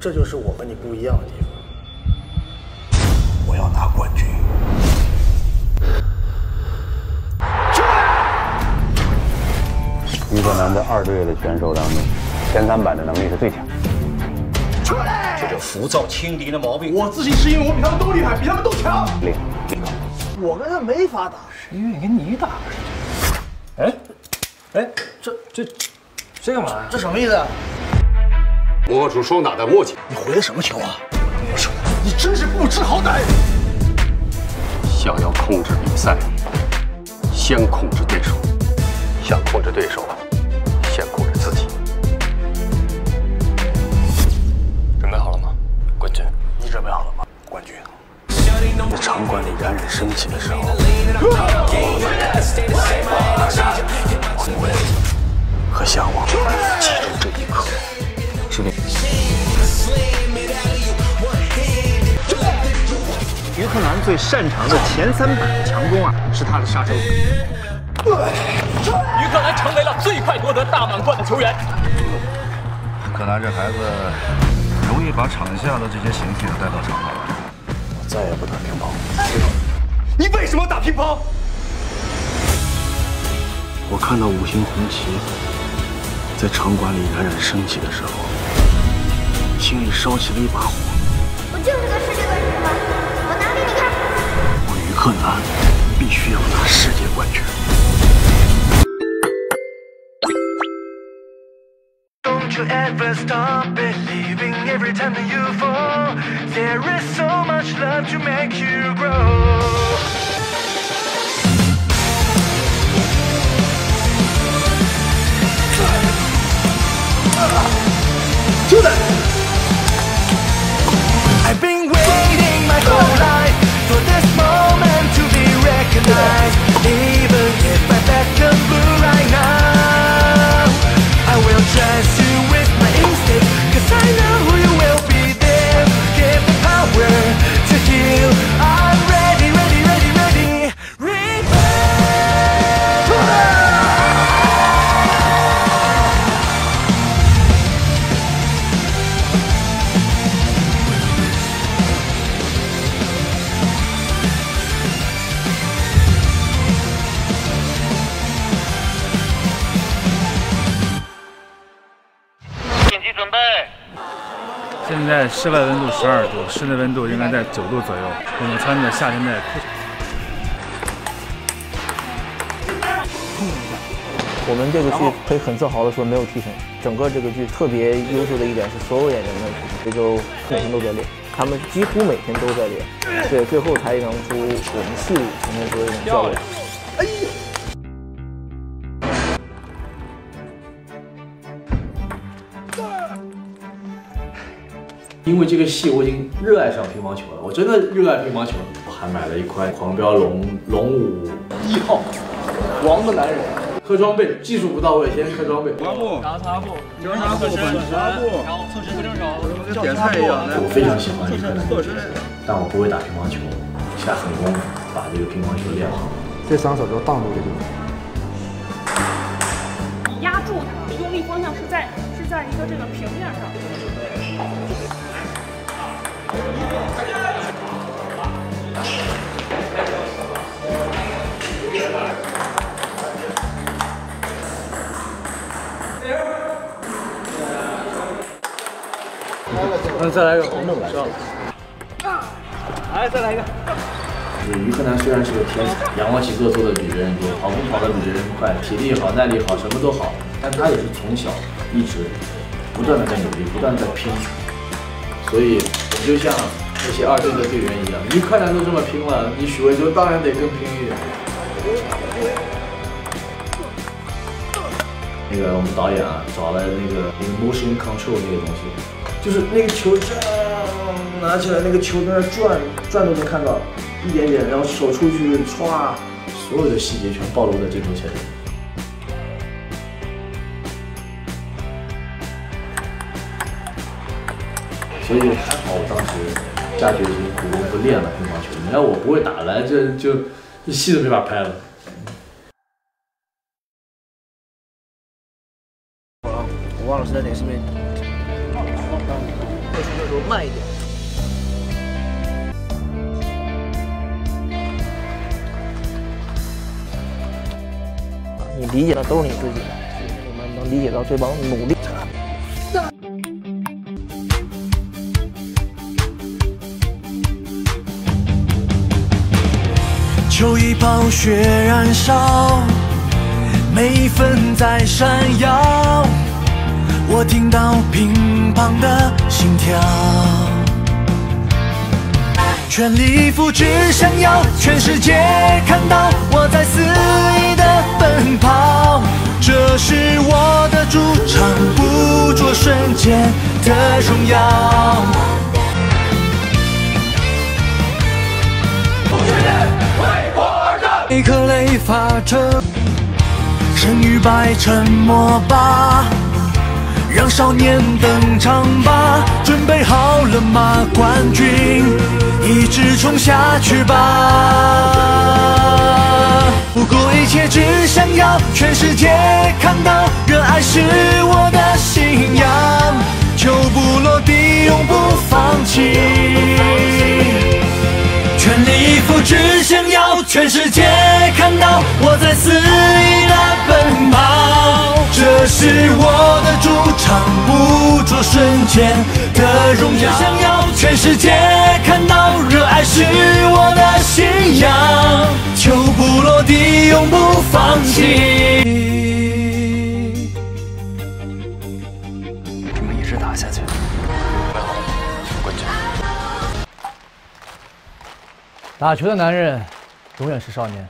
这就是我和你不一样的地方。我要拿冠军。于克南在二队的选手当中，前三板的能力是最强。出来！这叫浮躁轻敌的毛病。我自信是因为我比他们都厉害，比他们都强。厉害，我跟他没法打，谁愿意跟你打？哎，哎，这这这干嘛呀？这什么意思？磨合出双打的默契。你回的什么球啊？你真是不知好歹！想要控制比赛，先控制对手；想控制对手，先控制自己。准备好了吗，冠军？你准备好了吗，冠军？在场馆里冉冉升起的时候，回味和向往记住这一刻，是你。于克南最擅长的前三板强攻啊，是他的杀手。于克南成为了最快夺得大满贯的球员。克南这孩子容易把场下的这些情绪带到场上来。我再也不打乒乓。你为什么打乒乓？我看到五星红旗在场馆里冉冉升起的时候，轻易烧起了一把火。我就是在试这个人吗？我拿给你看。我于鹤南必须要拿世界冠军。现在室外温度十二度，室内温度应该在九度左右。我们穿着夏天的裤。我们这个剧可以很自豪的说没有替身，整个这个剧特别优秀的一点是所有演员的这就每天都在练，他们几乎每天都在练，对，最后才能出我们戏里呈现出的这种效果。哎呀！因为这个戏，我已经热爱上乒乓球了。我真的热爱乒乓球，我还买了一块狂飙龙龙五一号，王的男人。磕装备，技术不到位，先磕装备。擦布，然后擦布，交叉步，反擦步，然后侧身正手，跟点菜一样。我非常喜欢这个角色，但我不会打乒乓球，下狠功把这个乒乓球练好。这双手就荡住这地方。你压住它，用力方向是在是在一个这个平面上。那再来一个红猛上，来再来一个。于克南虽然是个天才，仰卧起坐做的比别人多，跑步跑的比别人快，体力好、耐力好，什么都好，但他也是从小一直不断的在努力，不断在拼。所以我就像那些二队的队员一样，于克南都这么拼了，你许魏洲当然得更拼一点。那个我们导演啊，找了那个那个 motion control 那个东西，就是那个球这样拿起来，那个球在那转，转都能看到一点点，然后手出去歘，所有的细节全暴露在镜头前面所以还好，我当时下决心苦功夫练了乒乓球。你要我不会打来，这就这戏都没法拍了。我忘了是在哪个视频。出球的时候慢一点。你理解的都是你自己的，我们能理解到这帮努力。秋意暴雪燃烧，每一分在闪耀，我听到乒乓的心跳。全力以赴，只想要全世界看到我在肆意的奔跑。这是我的主场，捕捉瞬间的荣耀。一颗泪发着，生与败沉默吧，让少年登场吧，准备好了吗？冠军，一直冲下去吧！不顾一切，只想要全世界看到，热爱是我的信仰，球不落地，永不放弃。全力以赴，只想要全世界看到我在肆意的奔跑。这是我的主场，捕捉瞬间的荣耀。只想要全世界看到，热爱是我的信仰，球不落地，永不放弃。这么一直打下去，会好的，冠军。打球的男人永远是少年。